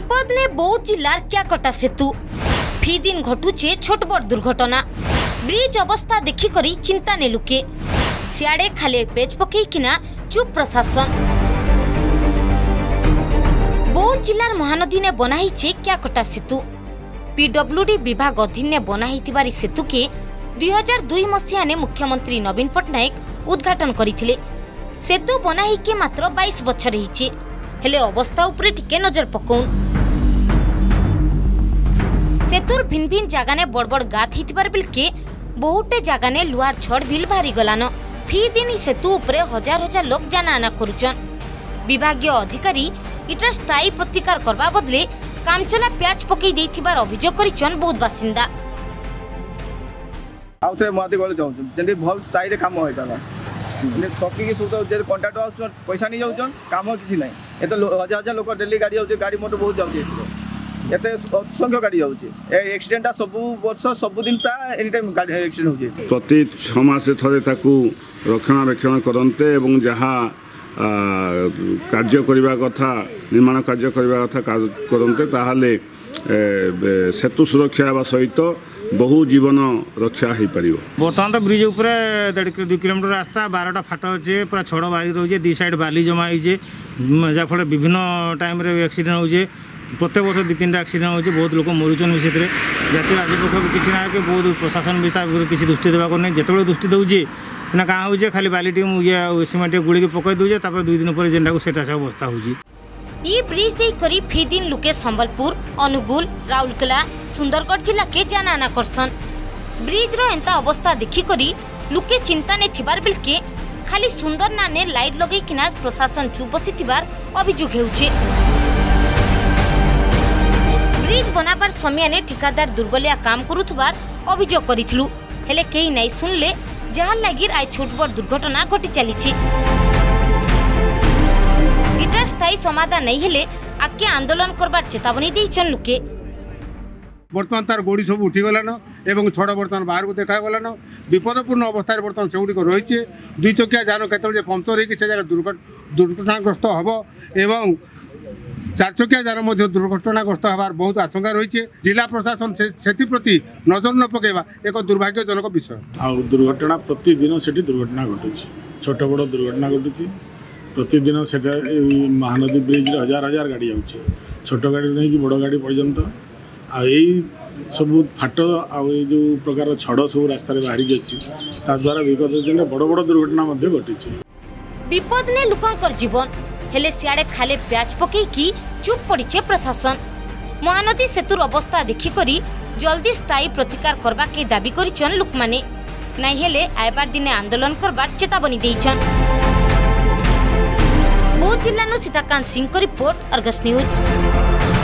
বিপদ ने বৌদ্ধ জেলার ক্যাকটা সেতু ফিদিন ঘটুছে ছোট বড় দুর্ঘটনা ব্রিজ অবস্থা দেখি করি চিন্তা নে লুকে সিয়াড়ে খালি পেজ পকেই কিনা চুপ প্রশাসন বৌদ্ধ জেলার মহানদী নে বনাইছে ক্যাকটা সেতু পিডব্লুডি বিভাগ অধীনে বনাইতিবার সেতুকে দুই হাজার দুই মসিহানে মুখ্যমন্ত্রী নবীন পট্টনাক উদ্ঘাটন করে সেতু বনাইকি মাত্র বাইশ বছর হয়েছে ହେଲେ অবস্থা উপরে টিকে নজর পকাউন ସେତୁର ଭିନ୍ ଭିନ୍ ଜାଗାନେ ବଡ଼ ବଡ଼ ଗାତ বহুটে জাগানে লুহার ଜାଗାନେ ଲୁହାର ভারি ଭିଲ୍ ବାହାରିଗଲାନ ଫି ଦିନି ସେତୁ ଉପରେ হাজার লোক জানা আনা করুচন ବିଭାଗୀୟ ଅଧିକାରୀ ଇଟାର ସ୍ଥାୟୀ ପ୍ରତିକାର କରିବା ବଦଲେ কামচলা পেঁয়াজ পকাই দেইথিবার অভিযোগ করিছন বহুত বাসিন্দা আউতে মাতি গলে যাওছন যেন ভাল স্থায়ীরে কাম হয় তারা ঠকি কি সুতো যে কন্ট্রাক্টর আসছন পয়সা নিয়ে যাওছন কাম কিছু নাই এত হাজার হাজার লোক ডেলি গাড়ি যাচ্ছে গাড়ি মোটর বহুত যাচ্ছে এতে অসংখ্য গাড়ি যাচ্ছে এই এক্সিডেন্টটা সবু বর্ষ সবুদিন তা এনি গাড়ি এক্সিডেন্ট হচ্ছে প্রতি ছ মাসে থরে তাকে রক্ষণাবেক্ষণ করতে এবং যাহা কার্য করা কথা নির্মাণ কার্য করা কথা করতে তাহলে সেতু সুরক্ষা হওয়া সহিত বহু জীবন রক্ষা হয়ে পড়ব বর্তমান তো ব্রিজ উপরে দেড় দুই কিলোমিটার রাস্তা বারোটা ফাট আছে পুরা ছড় বাড়ি রয়েছে দুই সাইড বালি জমা হয়েছে যা ফলে বিভিন্ন টাইমে এক্সিডেন্ট হচ্ছে প্রত্যেক বছর দুই তিনটা আক্সিডেন্ট হচ্ছে বহুত লোক মরুছেন ସେଥିରେ ଜାତୀୟ ରାଜପକ୍ଷ ବି କିଛି ନାହିଁ କି ବହୁତ ପ୍ରଶାସନ ବି ତା ଉପରେ କିଛି ଦୃଷ୍ଟି ଦେବାକୁ ନାହିଁ ଯେତେବେଳେ ଦୃଷ୍ଟି ଦେଉଛି ସିନା କାଁ ହେଉଛି ଖାଲି ବାଲି ଟିକେ ଇଏ ସିମେଣ୍ଟ ଟିକେ ଗୁଳିକି ପକାଇ ଦେଉଛେ ତାପରେ ଦୁଇ ଦିନ ପରେ ଯେନ୍ଟାକୁ ସେଟା ସବୁ ବସ୍ତା ହେଉଛି ଇ ବ୍ରିଜ୍ ଦେଇକରି ଫିଦିନ ଲୁକେ ସମ୍ବଲପୁର ଅନୁଗୁଳ ରାଉରକେଲା ସୁନ୍ଦରଗଡ଼ ଜିଲ୍ଲାକେ ଜାନାନା କରସନ୍ ବ୍ରିଜ୍ର ଏନ୍ତା ଅବସ୍ଥା ଦେଖିକରି ଲୁକେ ଚିନ୍ତାନେ ଥିବାର ବେଳକେ ଖାଲି ସୁନ୍ଦର ନାନେ ଲାଇଟ୍ ଲଗେଇକିନା ପ୍ରଶାସନ ଚୁପ୍ ବସିଥିବାର ଅଭିଯୋଗ ହେଉଛି সময়ানে ঠিকাদার দুর্বলিয়া কাম করুবার অভিযোগ করেছিল হলে কেই নাই শুনলে যার লাগি আজ ছোটবট দুর্ঘটনা ঘটি চালিছে ইটার স্থায়ী সমাধান নেই হলে আগে আন্দোলন করবার চেতাবনী দিয়েছেন লোকে বর্তমান তার গোড়ি সব উঠিগলান এবং ছড় বর্তমান বাহারকু দেখাগলান বিপদপূর্ণ অবস্থায় বর্তমান সেগুড়ি রয়েছে দুই চকিয়া যান কেতবে পঞ্চর হয়েকি সে জায়গায় দুর্ঘটনাগ্রস্ত হব এবং চারচকিয়া যান মধ্যে দুর্ঘটনাগ্রস্ত হওয়ার বহু আশঙ্কা রয়েছে জেলা প্রশাসন সেপ্রতি নজর ন পকাইবা এক দুর্ভাগ্যজনক বিষয় আুর্ঘটনা প্রতিদিন সেটি দুর্ঘটনা ঘটুছে ছোট বড় দুর্ঘটনা ঘটুছে প্রতিদিন সেটা এই মহানদী ব্রিজরে হাজার হাজার গাড়ি যাচ্ছে ছোট গাড়ি নাকি বড় গাড়ি পর্যন্ত আর এই সব ফাট ଆଉ ଏଇ ଯେଉଁ ପ୍ରକାର ଛଡ଼ ସବୁ ରାସ୍ତାରେ ବାହାରିକି ଅଛି ତାଦ୍ୱାରା ବିଗତ ଦିନରେ ବଡ଼ ବଡ଼ ଦୁର୍ଘଟଣା ମଧ୍ୟ ଘଟିଛି ବିପଦ ନେ ଲୋକଙ୍କର ଜୀବନ ହେଲେ ସିଆଡ଼େ চুপ পড়িছে প্রশাসন মহানদী সেতুর অবস্থা দেখিকরি জলদি স্থায়ী প্রতিকার করবাকে দাবি করেছেন লোকমানে নাই হলে আইবার দিনে আন্দোলন করবার চেতাবনী দিয়েছেন বৌদ্ধ জেলা Sitakanta Singh report Argus news